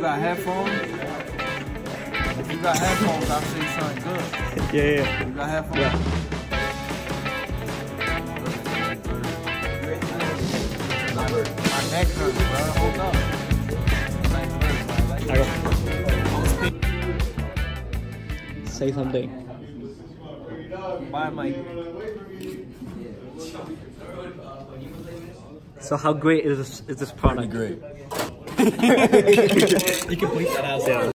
got headphones? If you got headphones, I'll say something good. Yeah, yeah. You got headphones? Yeah. My, my neck hurts, bro. Hold up. I go. Say something. Bye, Mike. So how great is this, is this product? Great. you can bleep that out.